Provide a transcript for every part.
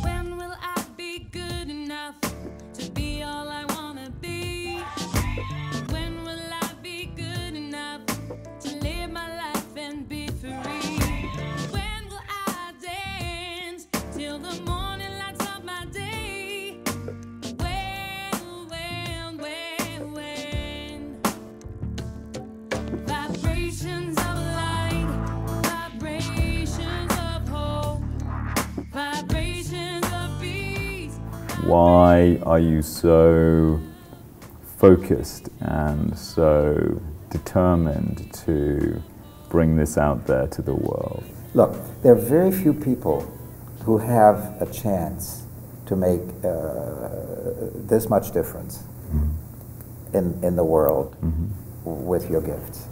When will I Why are you so focused and so determined to bring this out there to the world? Look, there are very few people who have a chance to make uh, this much difference in, in the world with your gifts.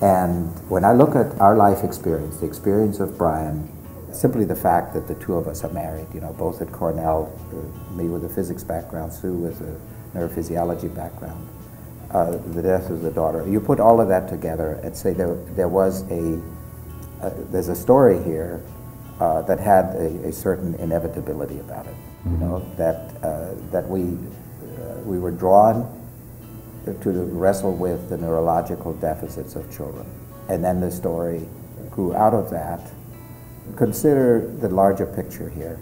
And when I look at our life experience, the experience of Brian, simply the fact that the two of us are married, you know, both at Cornell, uh, me with a physics background, Sue with a neurophysiology background, uh, the death of the daughter, you put all of that together and say there, there was a, uh, there's a story here uh, that had a, a certain inevitability about it. You know that uh, that we uh, we were drawn to wrestle with the neurological deficits of children, and then the story grew out of that. Consider the larger picture here.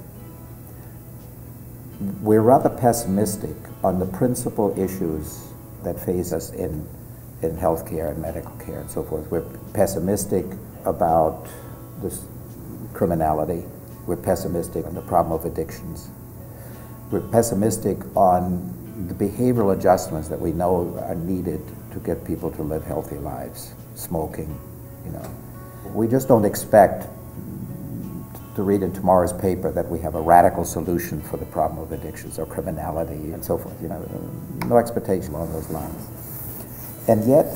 We're rather pessimistic on the principal issues that face us in in healthcare and medical care and so forth. We're pessimistic about this criminality. We're pessimistic on the problem of addictions. We're pessimistic on the behavioral adjustments that we know are needed to get people to live healthy lives. Smoking, you know. We just don't expect to read in tomorrow's paper that we have a radical solution for the problem of addictions or criminality and so forth. You know, no expectation along those lines. And yet,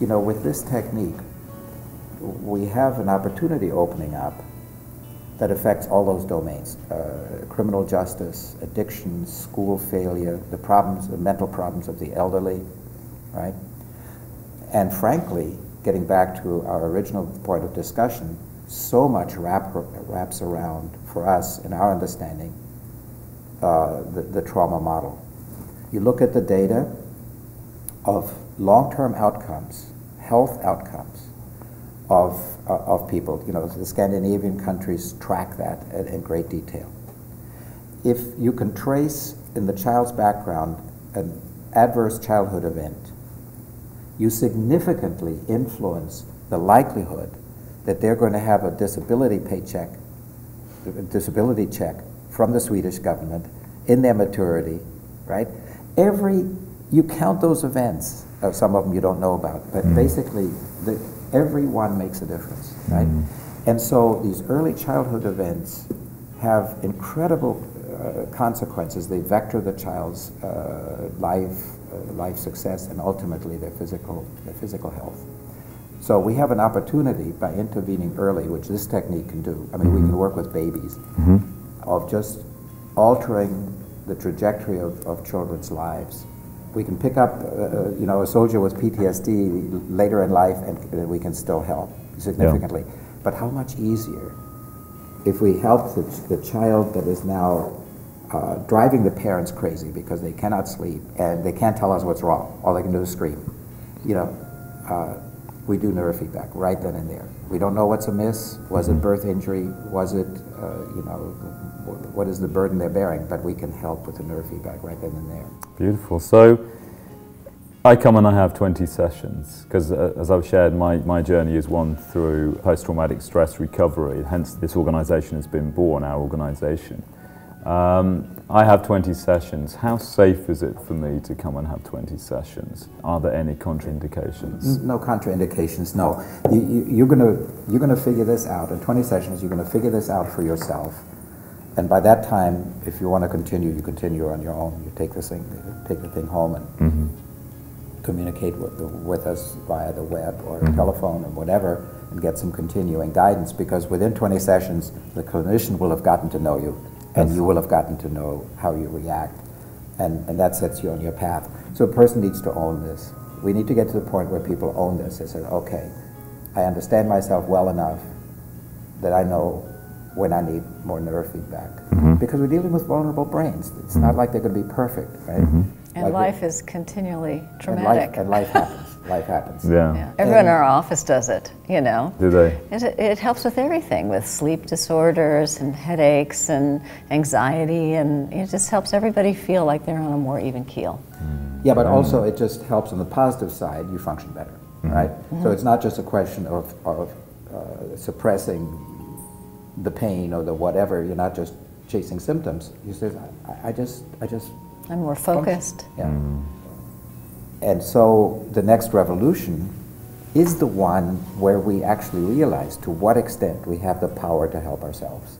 you know, with this technique, we have an opportunity opening up that affects all those domains uh, criminal justice, addictions, school failure, the problems, the mental problems of the elderly, right? And frankly, getting back to our original point of discussion, so much wrap, wraps around for us in our understanding uh, the, the trauma model. You look at the data of long term outcomes, health outcomes of, uh, of people. You know, the Scandinavian countries track that in, in great detail. If you can trace in the child's background an adverse childhood event, you significantly influence the likelihood that they're going to have a disability paycheck, a disability check from the Swedish government in their maturity, right? Every, you count those events, uh, some of them you don't know about, but basically, the, every one makes a difference, right? And so these early childhood events have incredible uh, consequences. They vector the child's uh, life, uh, life success, and ultimately their physical, their physical health. So we have an opportunity by intervening early, which this technique can do. I mean, we can work with babies, of just altering the trajectory of, of children's lives. We can pick up, uh, you know, a soldier with PTSD later in life, and, and we can still help significantly. But how much easier if we help the, the child that is now uh, driving the parents crazy because they cannot sleep and they can't tell us what's wrong. All they can do is scream. You know, uh, we do neurofeedback right then and there. We don't know what's amiss. Was it birth injury? Was it, uh, you know, what is the burden they're bearing? But we can help with the neurofeedback right then and there. Beautiful. So I come and I have 20 sessions because, uh, as I've shared, my, my journey is one through post traumatic stress recovery. Hence, this organization has been born, our organization. Um, I have 20 sessions. How safe is it for me to come and have 20 sessions? Are there any contraindications? No contraindications. No, you, you, you're gonna you're gonna figure this out in 20 sessions. You're gonna figure this out for yourself, and by that time, if you want to continue, you continue on your own. You take this thing, take the thing home, and communicate with, the, with us via the web or telephone or whatever, and get some continuing guidance. Because within 20 sessions, the clinician will have gotten to know you, and you will have gotten to know how you react, and, and that sets you on your path. So a person needs to own this. We need to get to the point where people own this. They say, okay, I understand myself well enough that I know when I need more neurofeedback. Mm-hmm. Because we're dealing with vulnerable brains. It's not like they're going to be perfect, right? Mm-hmm. And Like life is continually and traumatic. life, and life happens. Life happens. Yeah. Yeah. Everyone in our office does it, you know. Do they? It, it helps with everything, with sleep disorders and headaches and anxiety, and it just helps everybody feel like they're on a more even keel. Hmm. Yeah, but also it just helps on the positive side, you function better, mm-hmm. right? So mm-hmm. it's not just a question of, of uh, suppressing the pain or the whatever. You're not just chasing symptoms. You say, I, I just, I just, I'm more focused. yeah. Mm-hmm. And so the next revolution is the one where we actually realize to what extent we have the power to help ourselves.